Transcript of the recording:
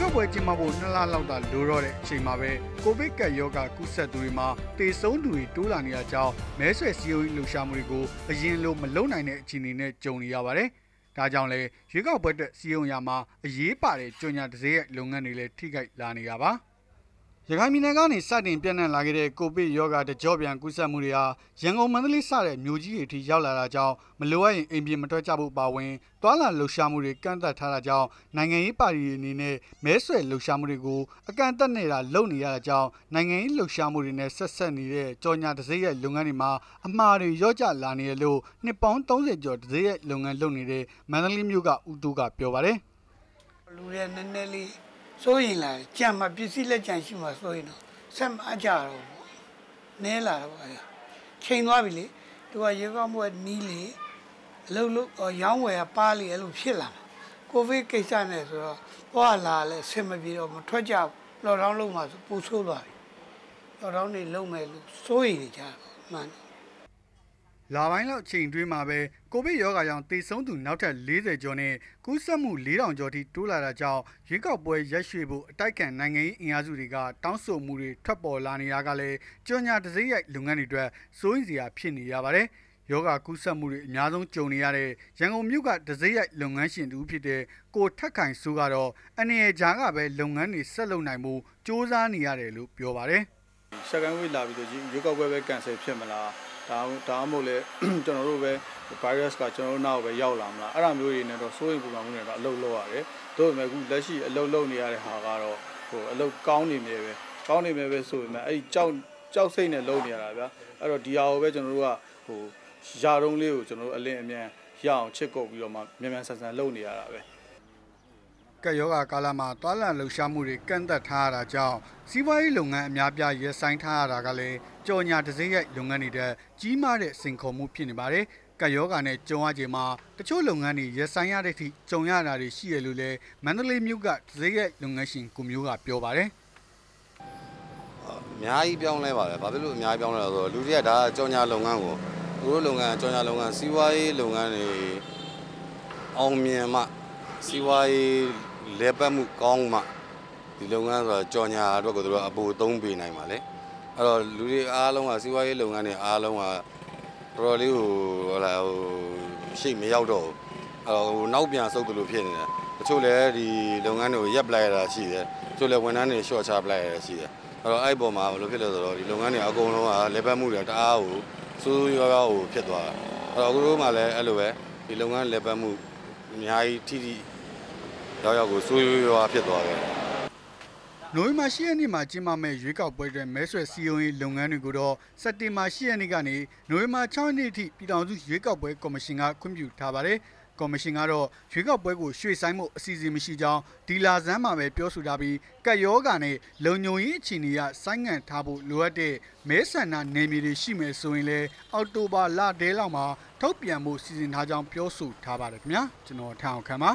ကောက်ပွဲကျင်းပဖို့နှစ်လလောက်သာလိုတော့တဲ့အချိန်မှာပဲကိုဗစ်ကပ်ရောဂါကူးစက်သူတွေမှာတေဆုံးသူတွေတိုးလာနေရကြောင်းမဲဆွယ်စည်းရုံးရေးလှုပ်ရှားမှုတွေကိုအရင်လိုမလုံနိုင်တဲ့အခြေအနေနဲ့ကြုံနေရပါတယ်။ဒါကြောင့်လဲရွေးကောက်ပွဲအတွက်စည်းရုံးရမှာအရေးပါတဲ့ကြုံညာတစ်စဲရဲ့လုပ်ငန်းတွေလည်းထိခိုက်လာနေတာပါ။ ရခိုင်ပြည်နယ်ကနေစတင်ပြန့်နှံ့လာခဲ့တဲ့ကိုဗစ်ရောဂါတကြောပြန်ကူးစက်မှုတွေဟာရန်ကုန်မန္တလေးစတဲ့မြို့ကြီးတွေအထိရောက်လာတာကြောင့်မလိုအပ်ရင်အိမ်ပြင်မထွက်ကြဖို့ပါဝင်တွာလာလှုပ်ရှားမှုတွေကန့်သတ်ထားတာကြောင့်နိုင်ငံရေးပါတီတွေအနေနဲ့မဲဆွယ်လှုပ်ရှားမှုတွေကိုအကန့်အသတ်နေတာလုပ်နေရတာကြောင့်နိုင်ငံရေးလှုပ်ရှားမှုတွေနဲ့ဆက်ဆက်နေတဲ့ကြော်ညာတစ်စိတ်ရဲ့လုပ်ငန်းတွေမှာအမှားတွေရော့ကျလာနေရလို့နှစ်ပေါင်း30ကျော်တစ်စိတ်ရဲ့လုပ်ငန်းလုပ်နေတဲ့မန္တလေးမြို့ကဦးတူကပြောပါတယ်လူတွေနည်းနည်းလေး စိုးရင်လာကြံမှာပစ္စည်းလက်ကြံရှိမှာစိုးရင်တော့ဆက်မအကြတော့ဘူးနဲလာတော့ပါချိန်သွားပြီလေသူကရေကောင်းမွဲနီးလေအလုံးလုံးရောင်းဝယ်ကပါလေအဲ့လိုဖြစ်လာမှာကိုဗစ်ကိစ္စနဲ့ဆိုတော့သွားလာလဲဆင်မပြေတော့မထွက်ကြဘူးလော်ဒေါင်းလုံးမှာဆိုပူဆိုးသွားပြီလော်ဒေါင်းနေလုံးမဲ့လို့စိုးရင်နေကြတာမှန်တယ် လာပိုင်းလောက်ချိန်တွင်းမှာပဲကိုဗစ်ရောဂါကြောင့်တေဆုံးသူနောက်ထပ်40ကျော်နဲ့ကူးစက်မှု4000ကျော်ထိတိုးလာတာကြောင့်ရွေးကောက်ပွဲရက်ရွှေ့ဖို့အတိုက်ခံနိုင်ငံရေးအင်အားစုတွေကတောင်းဆိုမှုတွေထွက်ပေါ်လာနေတာကလည်းကြော်ညာတစိမ့်ရိုက်လုပ်ငန်းတွေအတွက်စိုးရိမ်စရာဖြစ်နေရပါတယ်။ယောဂကူးစက်မှုတွေအများဆုံးကြုံနေရတဲ့ရန်ကုန်မြို့ကဒစိမ့်ရိုက်လုပ်ငန်းရှင်တူဖြစ်တဲ့ကိုထက်ခိုင်စိုးကတော့အနေရကြားကပဲလုပ်ငန်းတွေဆက်လုပ်နိုင်မှုစ조사နေရတယ်လို့ပြောပါတယ်။ရှက်ကန်ဝေးလာပြီးတော့ရွေးကောက်ပွဲပဲကန်ဆယ်ဖြစ်မလား ဒါဒါမှမဟုတ်လေကျွန်တော်တို့ပဲ virus ကကျွန်တော်တို့နောက်ပဲရောက်လာမလားအဲ့ဒါမျိုးတွေနဲ့တော့စိုးရိမ်ပူပန်မှုတွေတော့အလုပ်လုပ်ရတယ်တို့ပေမဲ့အခုလက်ရှိအလုပ်လုပ်နေရတဲ့ဟာကတော့ဟိုအလုပ်ကောင်းနေမြဲပဲကောင်းနေမြဲပဲဆိုပေမဲ့အဲ့ဒီကြောက်ကြောက်စိတ်နဲ့လုပ်နေရတာဗျာအဲ့တော့ဒီဟာကိုပဲကျွန်တော်တို့ကဟိုယာတုံးလေးကိုကျွန်တော်တို့အလင်းအမြန်ရအောင်ချစ်ကုတ်ပြီးတော့မှမြန်မြန်ဆန်ဆန်လုပ်နေရတာပဲ ကပ်ရောဂါကာလမှာတွာလာလှုပ်ရှားမှုတွေကန့်သက်ထားရတာကြောင့်စီးပွားရေးလုပ်ငန်းအများပြားရပ်ဆိုင်းထားရတာကလည်းကြော်ညာတစ်စိမ့်ရိုက်လုပ်ငန်းတွေတဲ့ကြီးမားတဲ့စိန်ခေါ်မှုဖြစ်နေပါတယ်။ကပ်ရောဂါနဲ့ကြုံရချိန်မှာတချို့လုပ်ငန်းတွေရပ်ဆိုင်းရတဲ့အထိကြုံရတာတွေရှိရလို့လည်းမန္တလေးမြို့ကတစ်စိမ့်ရိုက်လုပ်ငန်းရှင်ကိုမျိုးကပြောပါတယ်အများကြီးပြောင်းလဲပါတယ်ဘာဖြစ်လို့အများကြီးပြောင်းလဲလဲဆိုတော့လူတွေကဒါကြောင်ညာလုပ်ငန်းကိုသူတို့လုပ်ငန်းကြောင်ညာလုပ်ငန်းစီးပွားရေးလုပ်ငန်းတွေအောင်မြင်မှစီးပွားရေး လဲပတ်မှုကောင်းမှဒီလုပ်ငန်းဆိုတော့ကြောင်ညာအတွက်ကိုသူတို့အပူသုံးပေးနိုင်ပါလေအဲ့တော့လူတွေအားလုံးကစီးပွားရေးလုပ်ငန်းတွေအားလုံးကတော်တော်လေးဟိုဟလာဟိုရှိမရောက်တော့ဘူးအဲ့တော့ဟိုနောက်ပြန်ဆုတ်တယ်လို့ဖြစ်နေတယ်တချို့လည်းဒီလုပ်ငန်းတွေကိုရပ်ပလိုက်ရတာရှိတယ်တချို့လည်းဝန်ထမ်းတွေ short ချပလိုက်ရတာရှိတယ်အဲ့တော့အဲ့ပေါ်မှာဘယ်လိုဖြစ်လဲဆိုတော့ဒီလုပ်ငန်းတွေအကုန်လုံးကလေပတ်မှုတွေတအားကိုစိုးစိုးရွားရွားကိုဖြစ်သွားတာအဲ့တော့အခုတို့မှလည်းအဲ့လိုပဲဒီလုပ်ငန်းလေပတ်မှုအများကြီးထိထိ ရောက်ရောက်ကိုစိုးရွားရွားဖြစ်သွားတယ်။နိုဝင်ဘာ10ရက်နေ့မှာကျင်းပမယ့်ရွေးကောက်ပွဲအတွက်မဲဆွယ်စည်းရုံးရေးလုပ်ငန်းတွေကိုတော့စက်တင်ဘာ10ရက်နေ့ကနေနိုဝင်ဘာ6ရက်နေ့အထိပြည်ထောင်စုရွေးကောက်ပွဲကော်မရှင်ကခွင့်ပြုထားပါတယ်။ကော်မရှင်ကတော့ရွေးကောက်ပွဲကိုရွှေ့ဆိုင်းမှုအစီအစဉ်မရှိကြောင်းဒီလာဇန်းမှာပဲပြောဆိုထားပြီးကတ်ယောဂာနဲ့လုံညုံရေးအခြေအနေရဆိုင်းငံ့ထားဖို့လိုအပ်တဲ့မဲဆန္ဒနယ်မြေတွေရှိမယ်ဆိုရင်လည်းအောက်တိုဘာလတဲလောက်မှာထုတ်ပြန်ဖို့စီစဉ်ထားကြောင်းပြောဆိုထားပါတယ်ခင်ဗျာကျွန်တော်ထအောင်ခံပါ